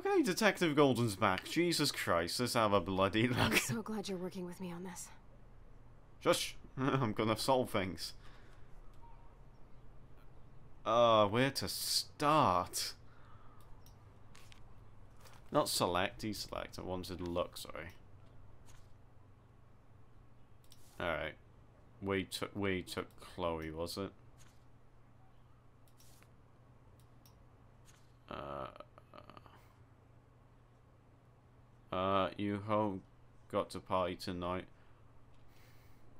Okay, Detective Golden's back. Jesus Christ, let's have a bloody look. I'm so glad you're working with me on this. Shush! I'm gonna solve things. Uh, where to start? Not select, deselect. I wanted look, sorry. Alright. We took we took Chloe, was it? Uh, uh, you home got to party tonight.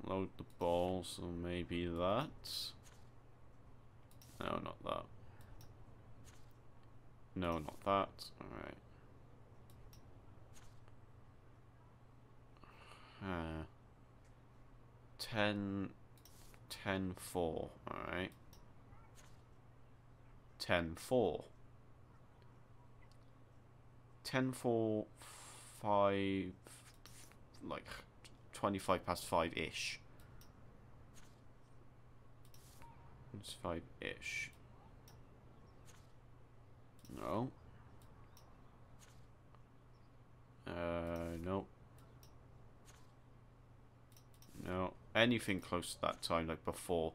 Load the balls, or maybe that. No, not that. No, not that. Alright. Uh, 10, 10, 4. Alright. 10, 4. 10, 4, 5, like 25 past 5 ish. It's 5 ish. No. Uh, no. No. Anything close to that time, like before.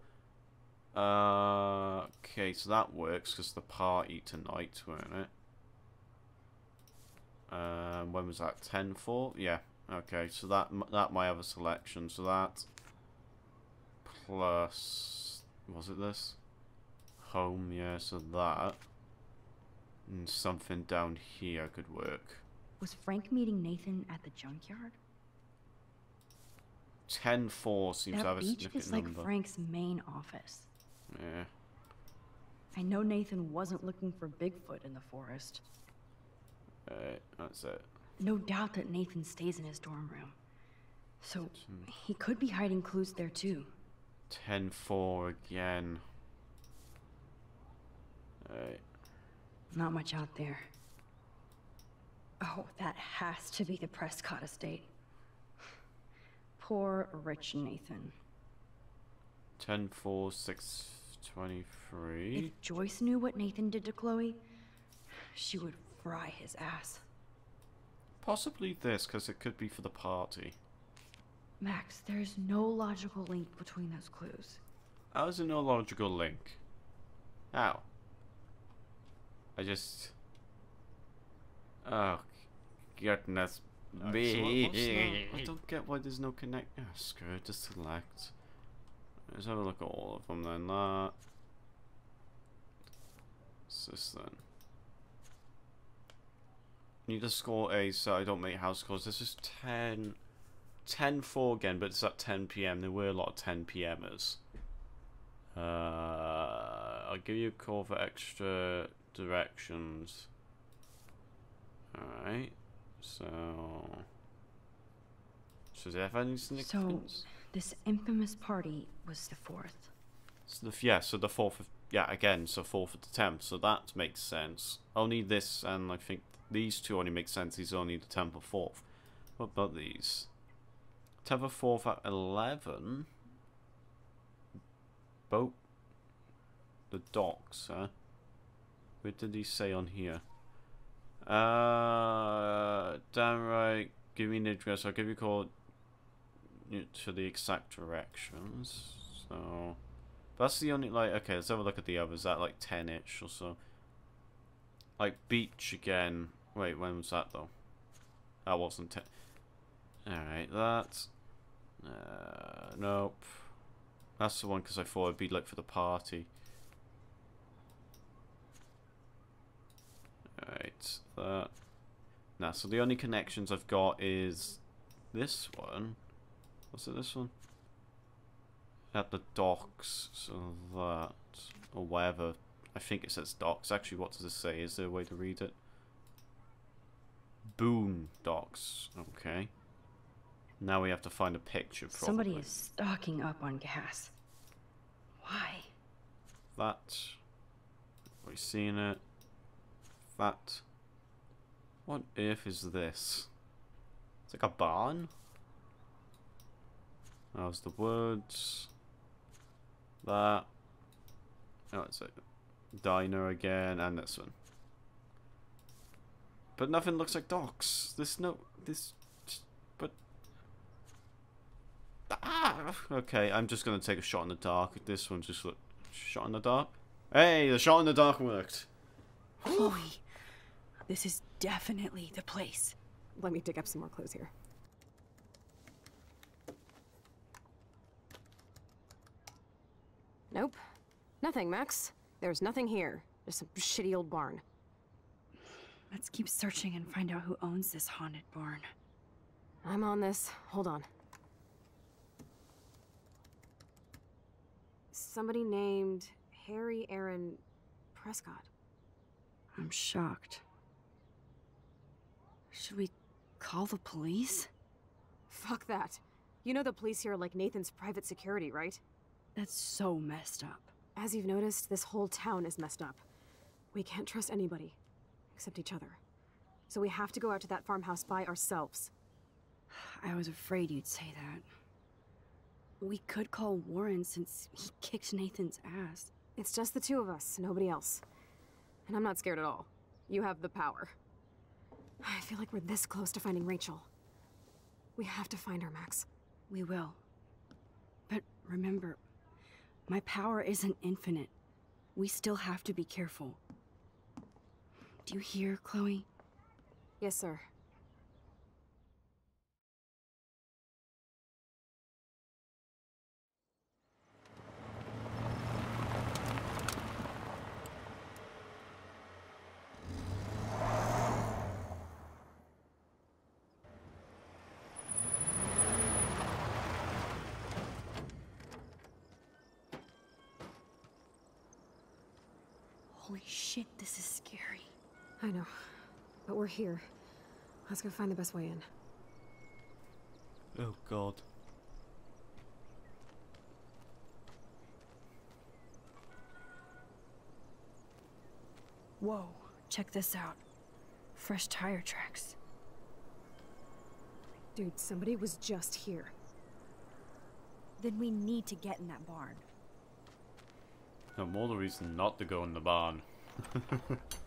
Uh, okay, so that works because the party tonight, weren't it? Um, when was that? 10 4? Yeah. Okay, so that that might have a selection. So that plus was it this? Home, yeah. So that and something down here could work. Was Frank meeting Nathan at the junkyard? 10 4 seems to that have a beach significant is like number. Frank's main office. Yeah. I know Nathan wasn't looking for Bigfoot in the forest. Alright, that's it. No doubt that Nathan stays in his dorm room. So he could be hiding clues there too. 10 4 again. Alright. Not much out there. Oh, that has to be the Prescott estate. Poor rich Nathan. 10 4 6 23. If Joyce knew what Nathan did to Chloe, she would fry his ass. Possibly this, because it could be for the party. Max, there's no logical link between those clues. How is there no logical link? How? I just. Oh, goodness so me. what- what's I don't get why there's no connect. Oh, screw it, just select. Let's have a look at all of them then. That. What's this then? Need to score A so I don't make house calls. This is 10. 10 4 again, but it's at 10 pm. There were a lot of 10 pmers. Uh, I'll give you a call for extra directions. Alright. So. So, does it have any significance? This infamous party was the fourth. So the, yeah, so the 4th of. Yeah, again, so 4th of the 10th. So that makes sense. Only this, and I think these two only make sense. These only the 10th or 4th. What about these? 10th or 4th at 11? Boat. The docks, huh? Where did he say on here? Uh, damn right. Give me an address. I'll give you a call to the exact directions. So, that's the only like. Okay, let's have a look at the others. That like ten inch or so. Like beach again. Wait, when was that though? That wasn't ten. All right, that. Uh, nope. That's the one because I thought it'd be like for the party. Alright, that. Now, so the only connections I've got is this one. Was it this one? At the docks, so that. Or whatever. I think it says docks. Actually, what does it say? Is there a way to read it? Boon docks. Okay. Now we have to find a picture, probably. Somebody is stocking up on gas. Why? That. We've seen it. That. What earth is this? It's like a barn. Was the woods. That. Oh, it's a diner again, and this one. But nothing looks like docks. There's no this but Ah okay, I'm just gonna take a shot in the dark. This one just look shot in the dark. Hey, the shot in the dark worked. Chloe, this is definitely the place. Let me dig up some more clues here. Nope. Nothing, Max. There's nothing here. Just some shitty old barn. Let's keep searching and find out who owns this haunted barn. I'm on this. Hold on. Somebody named Harry Aaron Prescott. I'm shocked. Should we call the police? Fuck that. You know the police here are like Nathan's private security, right? That's so messed up. As you've noticed, this whole town is messed up. We can't trust anybody, except each other. So we have to go out to that farmhouse by ourselves. I was afraid you'd say that. We could call Warren since he kicked Nathan's ass. It's just the two of us, nobody else. And I'm not scared at all. You have the power. I feel like we're this close to finding Rachel. We have to find her, Max. We will. But remember, my power isn't infinite. We still have to be careful. Do you hear, Chloe? Yes, sir. Holy shit, this is scary. I know. But we're here. Let's go find the best way in. Oh god. Whoa, check this out. Fresh tire tracks. Dude, somebody was just here. Then we need to get in that barn. No more the reason not to go in the barn.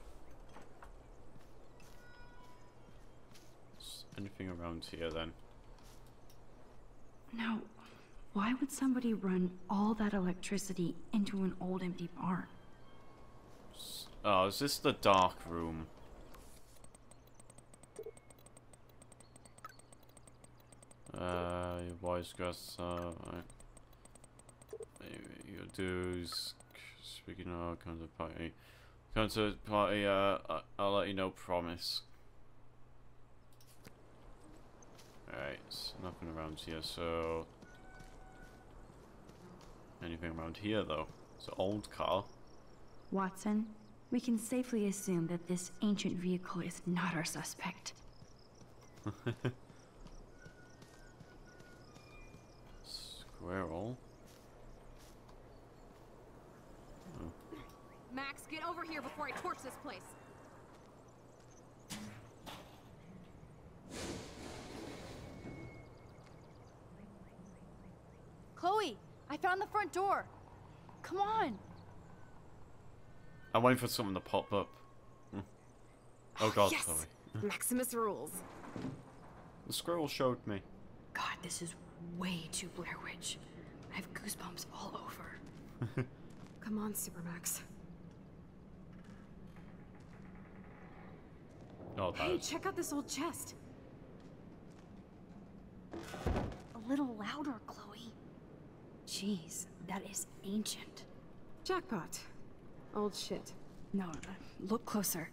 anything around here then? Now, why would somebody run all that electricity into an old empty barn? Oh, is this the dark room? Uh, your voice got uh, your dues. Speaking of, come to the party. Come to the party, uh, I'll let you know, promise. Alright, so nothing around here, so... Anything around here, though? It's an old car. Watson, we can safely assume that this ancient vehicle is not our suspect. Squirrel. Max, get over here before I torch this place. Chloe, I found the front door. Come on. I'm waiting for something to pop up. Hmm. Oh god, yes! sorry. Maximus rules. The squirrel showed me. God, this is way too Blair Witch. I have goosebumps all over. Come on, Supermax. Oh, Hey, is- check out this old chest. A little louder, Chloe. Jeez, that is ancient. Jackpot. Old shit. No, look closer.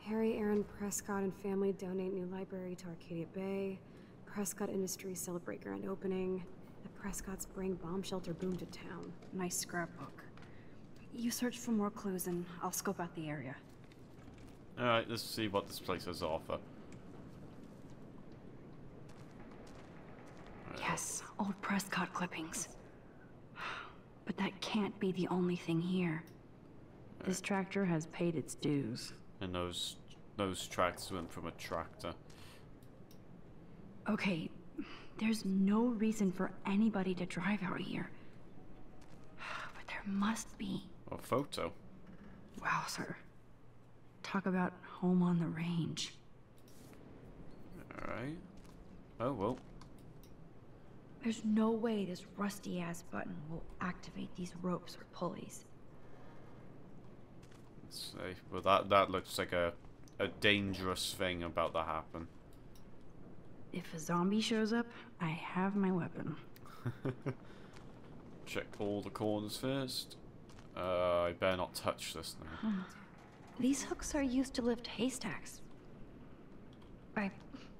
Harry Aaron Prescott and family donate new library to Arcadia Bay. Prescott Industries celebrate grand opening. The Prescotts bring bomb shelter boom to town. Nice scrapbook. You search for more clues and I'll scope out the area. Alright, let's see what this place has to offer. Yes, old Prescott clippings. But that can't be the only thing here. This tractor has paid its dues. And those those tracks went from a tractor. Okay, there's no reason for anybody to drive out here. But there must be. A photo. Wow, sir. Talk about home on the range. Alright. Oh, well. There's no way this rusty ass button will activate these ropes or pulleys. Let's see. Well, that, that looks like a, a dangerous thing about to happen. If a zombie shows up, I have my weapon. Check all the corners first. Uh, I better not touch this thing. These hooks are used to lift haystacks. I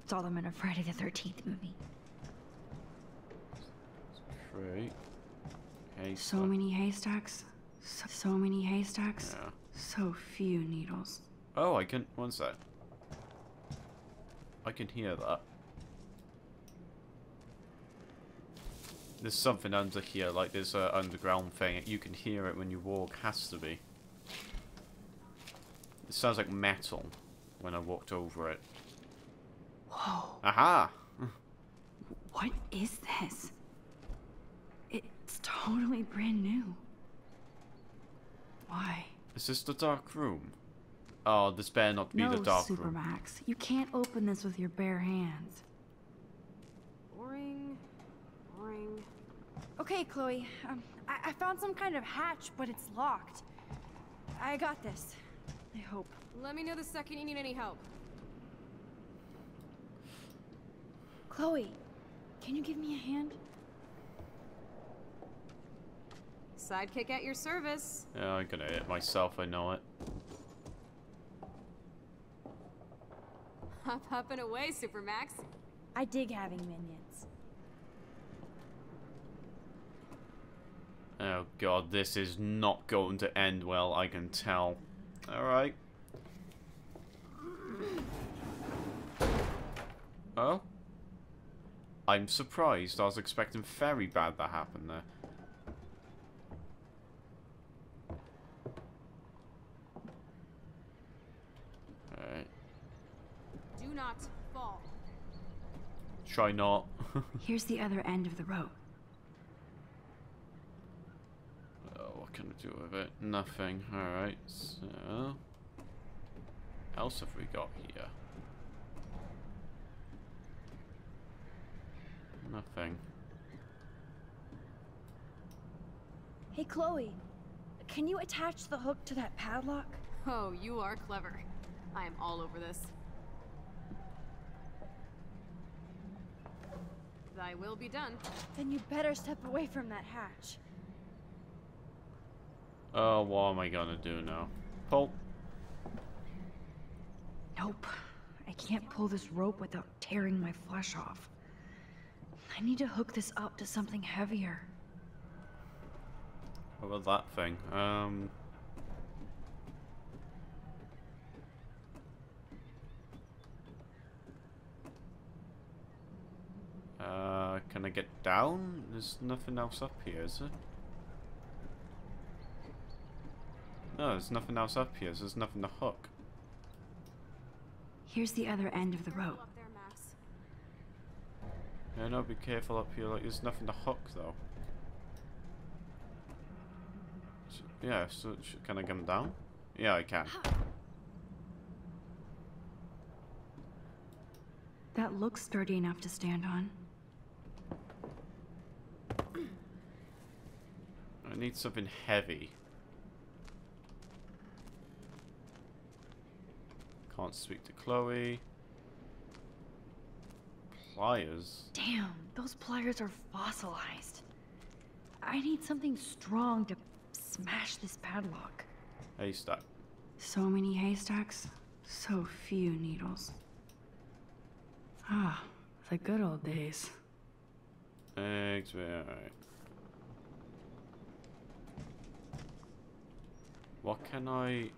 saw them in a Friday the 13th movie. Three. Hey, So many haystacks. So, so many haystacks. Yeah. So few needles. Oh, I can. One sec. I can hear that. There's something under here, like there's an underground thing. You can hear it when you walk. Has to be. It sounds like metal when I walked over it. Whoa. Aha! What is this? It's totally brand new. Why? Is this the dark room? Oh, this better not be no, the dark room. No, Supermax. You can't open this with your bare hands. Boring. Boring. Okay, Chloe. Um, I, I found some kind of hatch, but it's locked. I got this. I hope. Let me know the second you need any help. Chloe, can you give me a hand? Sidekick at your service. Yeah, I'm gonna hit myself, I know it. Hop, up and away, Supermax. I dig having minions. Oh god, this is not going to end well, I can tell. Alright. Oh? I'm surprised. I was expecting very bad that happened there. Alright. Do not fall. Try not. Here's the other end of the rope. Oh, what can I do with it? Nothing. Alright, so... else have we got here? Nothing. Hey, Chloe. Can you attach the hook to that padlock? Oh, you are clever. I am all over this. Thy will be done. Then you better step away from that hatch. Oh, what am I gonna do now? Pull. Nope. I can't pull this rope without tearing my flesh off. I need to hook this up to something heavier. What about that thing? Um... Uh, can I get down? There's nothing else up here, is there? No, there's nothing else up here. so There's nothing to hook. Here's the other end of the rope. Up there, Max. Yeah, no, be careful up here. Like, there's nothing to hook, though. S yeah, so sh can I come down? Yeah, I can. That looks sturdy enough to stand on. I need something heavy. Can't speak to Chloe. Pliers? Damn, those pliers are fossilized. I need something strong to smash this padlock. Haystack. So many haystacks, so few needles. Ah, the good old days. Eggs, alright. What can I...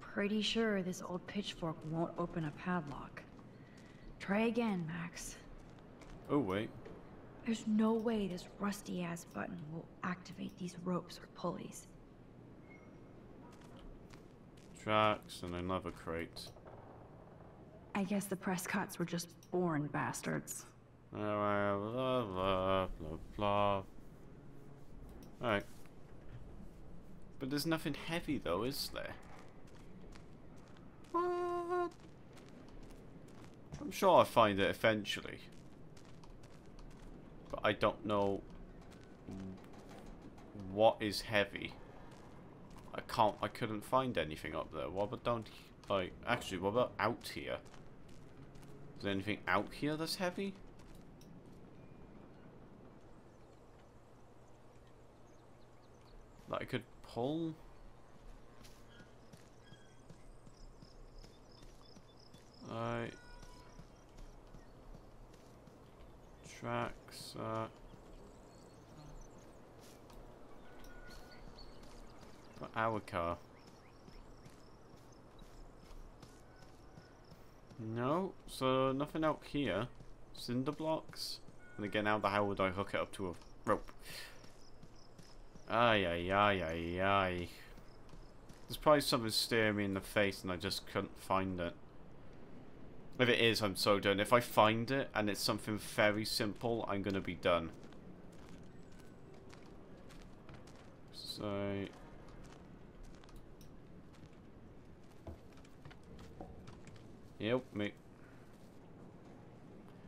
Pretty sure this old pitchfork won't open a padlock. Try again, Max. Oh, wait. There's no way this rusty ass button will activate these ropes or pulleys. Tracks and another crate. I guess the Prescotts were just born bastards. Alright, blah, blah, blah, blah. Alright. But there's nothing heavy though, is there? What? I'm sure I'll find it eventually. But I don't know what is heavy. I can't, I couldn't find anything up there. What about down, like, actually, what about out here? Is there anything out here that's heavy? That I could pull? Right. Tracks, uh... Our car. No, so nothing out here. Cinder blocks. And again, how the hell would I hook it up to a rope? Ay, ay, ay, ay, ay. There's probably something staring me in the face and I just couldn't find it. If it is, I'm so done. If I find it and it's something very simple, I'm going to be done. So... Yep, me.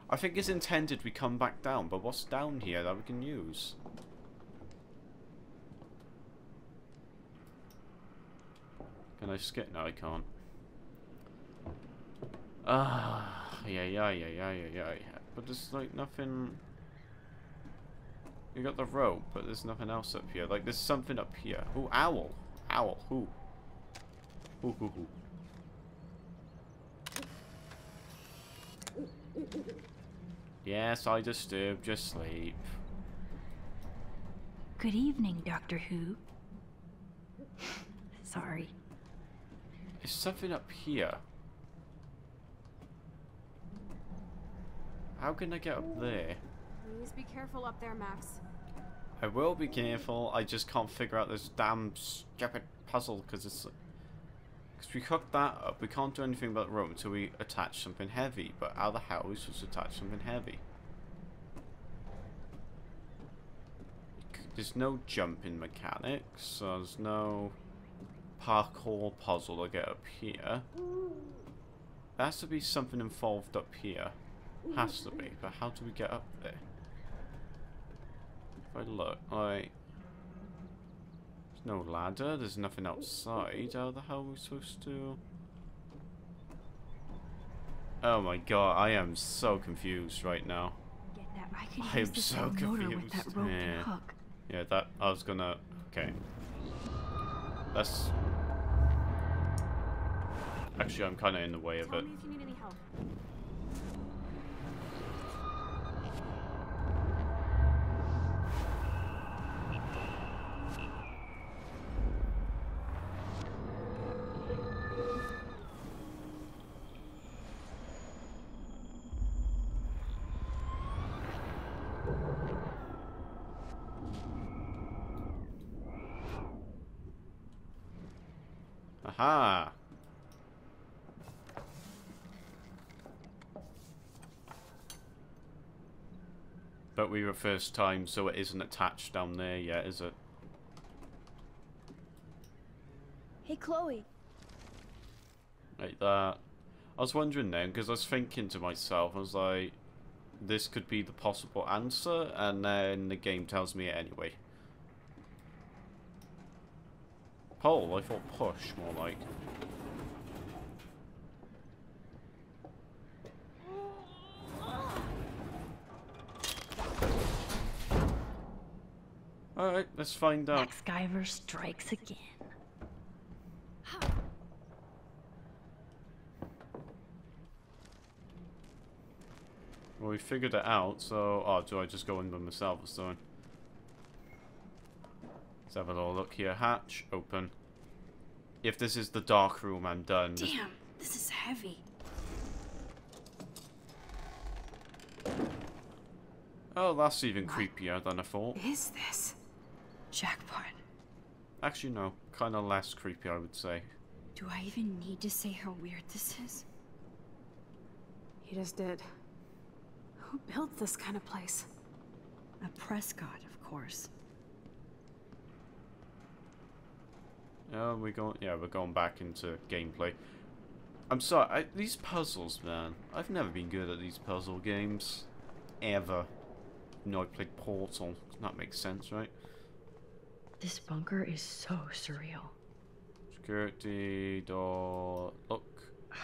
I think it's intended we come back down, but what's down here that we can use? Can I skip? No, I can't. Ah, yeah, yeah, yeah, yeah, yeah, yeah. But there's like nothing. You got the rope, but there's nothing else up here. Like there's something up here. Ooh, owl, owl. Who? Who? Who? Who? Yes, I disturbed your sleep. Good evening, Doctor Who. Sorry. There's something up here. How can I get up there? Please be careful up there, Max. I will be careful, I just can't figure out this damn stupid puzzle because it's... Because we hooked that up, we can't do anything about the rope until we attach something heavy. But how the hell are we supposed to attach something heavy? There's no jumping mechanics, so there's no parkour puzzle to get up here. There has to be something involved up here. Has to be, but how do we get up there? If I look, like... There's no ladder, there's nothing outside. How the hell are we supposed to... Oh my god, I am so confused right now. Get that? I I am so old with that confused. rope Yeah. Yeah, that, I was gonna... Okay. That's... Actually, I'm kind of in the way of it. But we were first time, so it isn't attached down there yet, is it? Hey, Chloe. Like that. I was wondering then, because I was thinking to myself, I was like, this could be the possible answer, and then the game tells me it anyway. Pull, I thought push, more like. Alright, let's find out. Guyver strikes again. Well, we figured it out, so... Oh, do I just go in by myself or something? Let's have a little look here. Hatch, open. If this is the dark room, I'm done. Damn, this is heavy. Oh, that's even creepier than I thought. Is this? Jackpot. Actually, no. Kind of less creepy, I would say. Do I even need to say how weird this is? He just did. Who built this kind of place? A Prescott, of course. Oh, we go. Yeah, we're going back into gameplay. I'm sorry, I, these puzzles, man. I've never been good at these puzzle games. Ever. No, I played Portal. That makes sense, right? This bunker is so surreal. Security door. Look.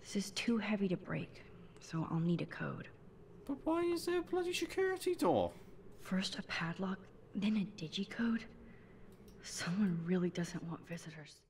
This is too heavy to break, so I'll need a code. But why is there a bloody security door? First a padlock, then a digicode? Someone really doesn't want visitors.